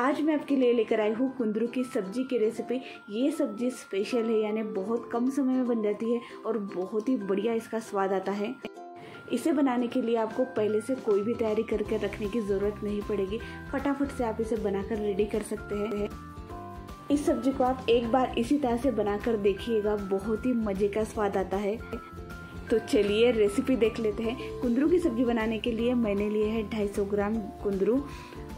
आज मैं आपके लिए लेकर आई हूँ कुंदरू की सब्ज़ी की रेसिपी ये सब्ज़ी स्पेशल है, यानी बहुत कम समय में बन जाती है और बहुत ही बढ़िया इसका स्वाद आता है। इसे बनाने के लिए आपको पहले से कोई भी तैयारी करके रखने की ज़रूरत नहीं पड़ेगी। फटाफट से आप इसे बनाकर रेडी कर सकते हैं। इस सब्ज़ी को आप एक बार इसी तरह से बनाकर देखिएगा, बहुत ही मज़े का स्वाद आता है। तो चलिए रेसिपी देख लेते हैं। कुंदरू की सब्ज़ी बनाने के लिए मैंने लिए है 250 ग्राम कुंदरू।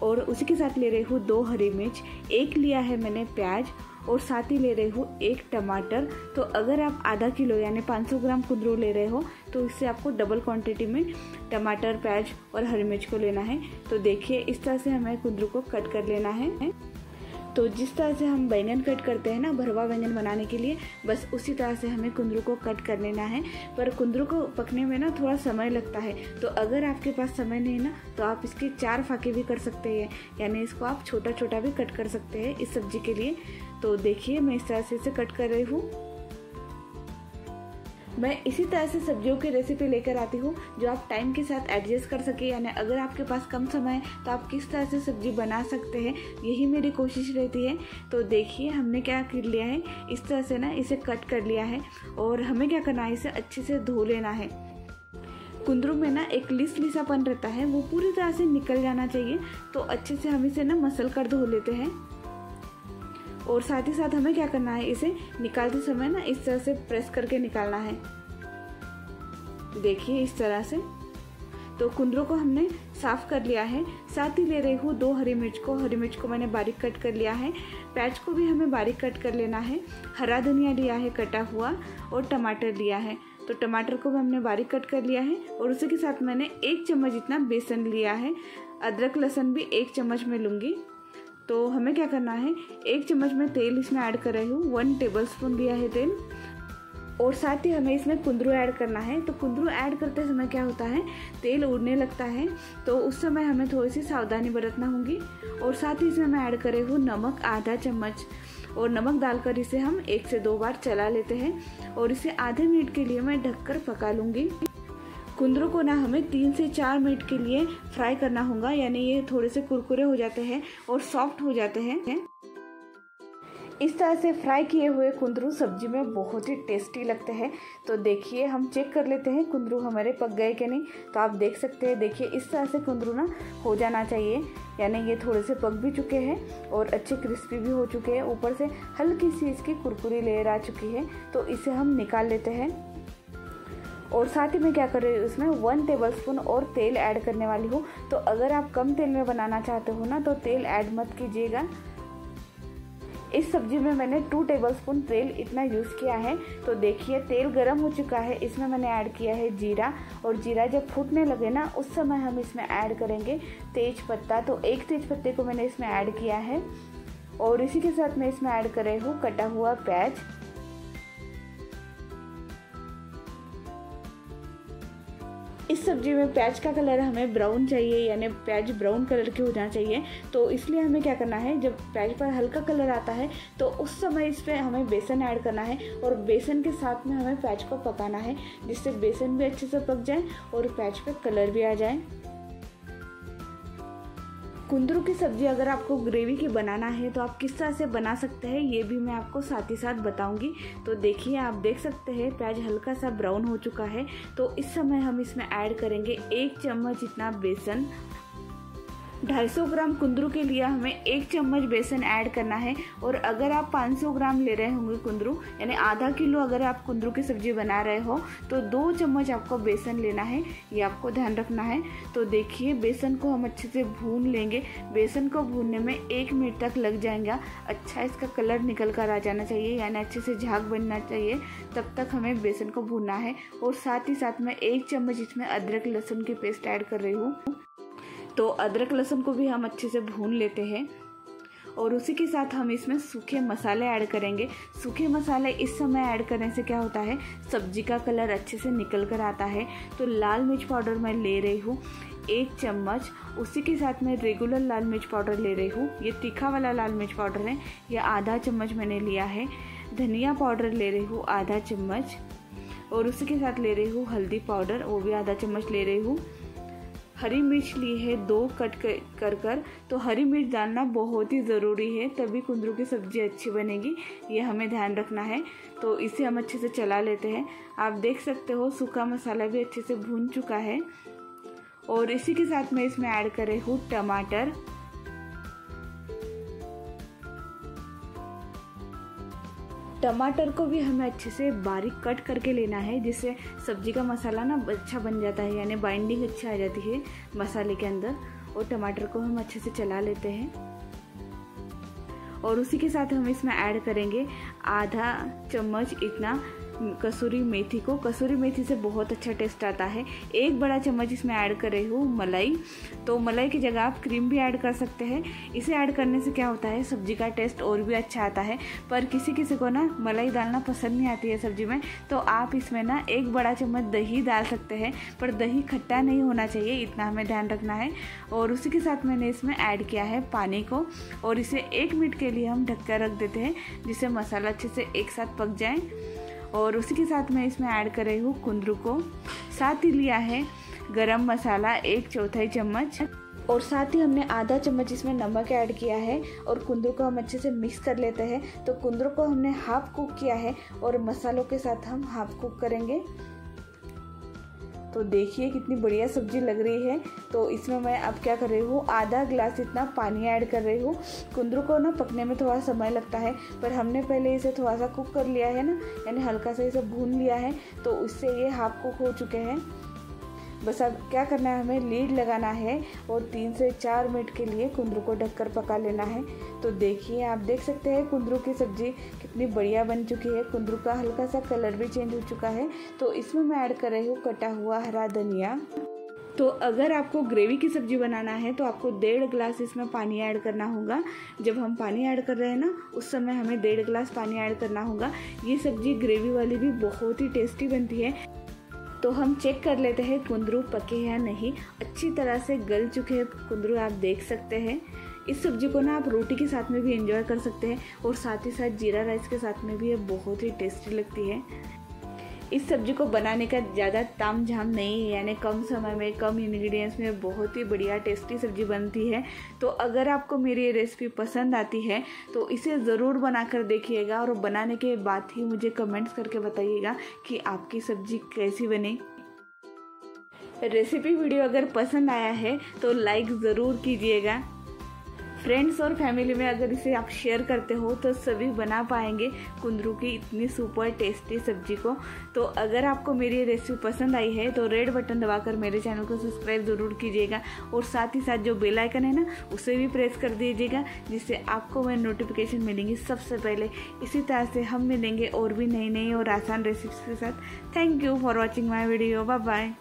और उसी के साथ ले रही हूँ दो हरी मिर्च। एक लिया है मैंने प्याज और साथ ही ले रही हूँ एक टमाटर। तो अगर आप आधा किलो यानी 500 ग्राम कुंदरू ले रहे हो तो इससे आपको डबल क्वांटिटी में टमाटर, प्याज और हरी मिर्च को लेना है। तो देखिए, इस तरह से हमें कुंदरू को कट कर लेना है। तो जिस तरह से हम बैंगन कट करते हैं ना, भरवा बैंगन बनाने के लिए, बस उसी तरह से हमें कुंदरू को कट कर लेना है। पर कुंदरू को पकने में ना थोड़ा समय लगता है। तो अगर आपके पास समय नहीं ना तो आप इसके चार फाके भी कर सकते हैं। यानी इसको आप छोटा छोटा भी कट कर सकते हैं इस सब्ज़ी के लिए। तो देखिए, मैं इस तरह से इसे कट कर रही हूँ। मैं इसी तरह से सब्जियों की रेसिपी लेकर आती हूँ, जो आप टाइम के साथ एडजस्ट कर सके, यानी अगर आपके पास कम समय है तो आप किस तरह से सब्ज़ी बना सकते हैं, यही मेरी कोशिश रहती है। तो देखिए, हमने क्या कर लिया है, इस तरह से ना इसे कट कर लिया है, और हमें क्या करना है, इसे अच्छे से धो लेना है। कुंदरू में ना एक लिस लिसापन रहता है, वो पूरी तरह से निकल जाना चाहिए तो अच्छे से हम इसे ना मसल कर धो लेते हैं। और साथ ही साथ हमें क्या करना है, इसे निकालते समय ना इस तरह से प्रेस करके निकालना है। देखिए इस तरह से। तो कुंदरों को हमने साफ़ कर लिया है। साथ ही ले रही हूँ दो हरी मिर्च को। हरी मिर्च को मैंने बारीक कट कर लिया है। प्याज को भी हमें बारीक कट कर लेना है। हरा धनिया लिया है कटा हुआ और टमाटर लिया है। तो टमाटर को भी हमने बारीक कट कर लिया है और उसी के साथ मैंने एक चम्मच इतना बेसन लिया है। अदरक लहसुन भी एक चम्मच में लूँगी। तो हमें क्या करना है, एक चम्मच में तेल इसमें ऐड कर रही हूँ वन टेबल स्पून लिया है तेल। और साथ ही हमें इसमें कुंदरू ऐड करना है। तो कुंदरू ऐड करते समय क्या होता है, तेल उड़ने लगता है। तो उस समय हमें थोड़ी सी सावधानी बरतना होगी। और साथ ही इसमें मैं ऐड करे हूँ नमक आधा चम्मच। और नमक डालकर इसे हम एक से दो बार चला लेते हैं। और इसे आधे मिनट के लिए मैं ढककर पका लूँगी। कुंदरू को ना हमें तीन से चार मिनट के लिए फ्राई करना होगा, यानी ये थोड़े से कुरकुरे हो जाते हैं और सॉफ्ट हो जाते हैं। इस तरह से फ्राई किए हुए कुंदरू सब्ज़ी में बहुत ही टेस्टी लगते हैं। तो देखिए, हम चेक कर लेते हैं कुंदरू हमारे पक गए कि नहीं। तो आप देख सकते हैं, देखिए, इस तरह से कुंदरू ना हो जाना चाहिए। यानी ये थोड़े से पक भी चुके हैं और अच्छे क्रिस्पी भी हो चुके हैं। ऊपर से हल्की सी इसकी कुरकुरी लेयर आ चुकी है। तो इसे हम निकाल लेते हैं। और साथ ही मैं क्या कर रही हूँ, इसमें वन टेबल स्पून और तेल ऐड करने वाली हूँ। तो अगर आप कम तेल में बनाना चाहते हो ना तो तेल ऐड मत कीजिएगा। इस सब्ज़ी में मैंने टू टेबल स्पून तेल इतना यूज़ किया है। तो देखिए, तेल गर्म हो चुका है। इसमें मैंने ऐड किया है जीरा। और जीरा जब फूटने लगे ना, उस समय हम इसमें ऐड करेंगे तेज पत्ता। तो एक तेज पत्ते को मैंने इसमें ऐड किया है। और इसी के साथ मैं इसमें ऐड कर रही हूँ कटा हुआ प्याज। सब्ज़ी में प्याज का कलर हमें ब्राउन चाहिए, यानी प्याज ब्राउन कलर के हो जाना चाहिए। तो इसलिए हमें क्या करना है, जब प्याज पर हल्का कलर आता है तो उस समय इस पर हमें बेसन ऐड करना है और बेसन के साथ में हमें प्याज को पकाना है, जिससे बेसन भी अच्छे से पक जाए और प्याज पर कलर भी आ जाए। कुंदरू की सब्ज़ी अगर आपको ग्रेवी की बनाना है तो आप किस तरह से बना सकते हैं, ये भी मैं आपको साथ ही साथ बताऊँगी। तो देखिए, आप देख सकते हैं, प्याज हल्का सा ब्राउन हो चुका है। तो इस समय हम इसमें ऐड करेंगे एक चम्मच इतना बेसन। 250 ग्राम कुंदरू के लिए हमें एक चम्मच बेसन ऐड करना है और अगर आप 500 ग्राम ले रहे होंगे कुंदरू, यानी आधा किलो अगर आप कुंदरू की सब्ज़ी बना रहे हो तो दो चम्मच आपको बेसन लेना है, ये आपको ध्यान रखना है। तो देखिए, बेसन को हम अच्छे से भून लेंगे। बेसन को भूनने में एक मिनट तक लग जाएगा। अच्छा इसका कलर निकल कर आ जाना चाहिए, यानी अच्छे से झाग बनना चाहिए, तब तक हमें बेसन को भूनना है। और साथ ही साथ में एक चम्मच इसमें अदरक लहसुन की पेस्ट ऐड कर रही हूँ। तो अदरक लहसुन को भी हम अच्छे से भून लेते हैं। और उसी के साथ हम इसमें सूखे मसाले ऐड करेंगे। सूखे मसाले इस समय ऐड करने से क्या होता है? सब्ज़ी का कलर अच्छे से निकल कर आता है। तो लाल मिर्च पाउडर मैं ले रही हूँ, एक चम्मच। उसी के साथ मैं रेगुलर लाल मिर्च पाउडर ले रही हूँ। ये तीखा वाला लाल मिर्च पाउडर है। ये आधा चम्मच मैंने लिया है। धनिया पाउडर ले रही हूँ, आधा चम्मच। और उसी के साथ ले रही हूँ हल्दी पाउडर, वो भी आधा चम्मच ले रही हूँ। हरी मिर्च ली है, दो कट कर कर। तो हरी मिर्च डालना बहुत ही ज़रूरी है, तभी कुंदरू की सब्ज़ी अच्छी बनेगी, ये हमें ध्यान रखना है। तो इसे हम अच्छे से चला लेते हैं। आप देख सकते हो, सूखा मसाला भी अच्छे से भून चुका है। और इसी के साथ मैं इसमें ऐड कर रही हूँ टमाटर। टमाटर को भी हमें अच्छे से बारीक कट करके लेना है, जिससे सब्ज़ी का मसाला ना अच्छा बन जाता है, यानी बाइंडिंग अच्छी आ जाती है मसाले के अंदर, और टमाटर को हम अच्छे से चला लेते हैं। और उसी के साथ हम इसमें ऐड करेंगे आधा चम्मच इतना कसूरी मेथी को। कसूरी मेथी से बहुत अच्छा टेस्ट आता है। एक बड़ा चम्मच इसमें ऐड कर रही हूँ, मलाई। तो मलाई की जगह आप क्रीम भी ऐड कर सकते हैं। इसे ऐड करने से क्या होता है, सब्ज़ी का टेस्ट और भी अच्छा आता है। पर किसी किसी को ना मलाई डालना पसंद नहीं आती है सब्ज़ी में। तो आप इसमें ना एक बड़ा चम्मच दही डाल सकते हैं। पर दही खट्टा नहीं होना चाहिए, इतना हमें ध्यान रखना है। और उसी के साथ मैंने इसमें ऐड किया है पानी को। और इसे एक मिनट के लिए हम ढक कर रख देते हैं, जिससे मसाला अच्छे से एक साथ पक जाए। और उसी के साथ मैं इसमें ऐड कर रही हूँ कुंदरू को। साथ ही लिया है गरम मसाला एक चौथाई चम्मच। और साथ ही हमने आधा चम्मच इसमें नमक ऐड किया है और कुंदरू को हम अच्छे से मिक्स कर लेते हैं। तो कुंदरू को हमने हाफ़ कुक किया है और मसालों के साथ हम हाफ़ कुक करेंगे। तो देखिए कितनी बढ़िया सब्ज़ी लग रही है। तो इसमें मैं अब क्या कर रही हूँ, आधा ग्लास इतना पानी ऐड कर रही हूँ। कुंदरू को ना पकने में थोड़ा समय लगता है, पर हमने पहले इसे थोड़ा सा कुक कर लिया है ना, यानी हल्का सा इसे भून लिया है तो उससे ये हाफ़ कुक हो चुके हैं। बस अब क्या करना है, हमें लीड लगाना है और तीन से चार मिनट के लिए कुंदरू को ढककर पका लेना है। तो देखिए, आप देख सकते हैं कुंदरू की सब्ज़ी कितनी बढ़िया बन चुकी है। कुंदरू का हल्का सा कलर भी चेंज हो चुका है। तो इसमें मैं ऐड कर रही हूँ कटा हुआ हरा धनिया। तो अगर आपको ग्रेवी की सब्ज़ी बनाना है तो आपको डेढ़ ग्लास इसमें पानी ऐड करना होगा। जब हम पानी ऐड कर रहे हैं ना, उस समय हमें डेढ़ ग्लास पानी ऐड करना होगा। ये सब्ज़ी ग्रेवी वाली भी बहुत ही टेस्टी बनती है। तो हम चेक कर लेते हैं कुंदरू पके या नहीं। अच्छी तरह से गल चुके हैं कुंदरू, आप देख सकते हैं। इस सब्ज़ी को ना आप रोटी के साथ में भी एंजॉय कर सकते हैं और साथ ही साथ जीरा राइस के साथ में भी ये बहुत ही टेस्टी लगती है। इस सब्ज़ी को बनाने का ज़्यादा ताम झाम नहीं है, यानी कम समय में, कम इंग्रेडिएंट्स में बहुत ही बढ़िया टेस्टी सब्ज़ी बनती है। तो अगर आपको मेरी ये रेसिपी पसंद आती है तो इसे ज़रूर बना कर देखिएगा और बनाने के बाद ही मुझे कमेंट्स करके बताइएगा कि आपकी सब्ज़ी कैसी बनी। रेसिपी वीडियो अगर पसंद आया है तो लाइक ज़रूर कीजिएगा। फ्रेंड्स और फैमिली में अगर इसे आप शेयर करते हो तो सभी बना पाएँगे कुंदरू की इतनी सुपर टेस्टी सब्ज़ी को। तो अगर आपको मेरी रेसिपी पसंद आई है तो रेड बटन दबाकर मेरे चैनल को सब्सक्राइब ज़रूर कीजिएगा। और साथ ही साथ जो बेल आइकन है ना, उसे भी प्रेस कर दीजिएगा, जिससे आपको मैं नोटिफिकेशन मिलेंगी सबसे पहले। इसी तरह से हम मिलेंगे और भी नई नई और आसान रेसिपीज़ के साथ। Thank you for watching my video bye bye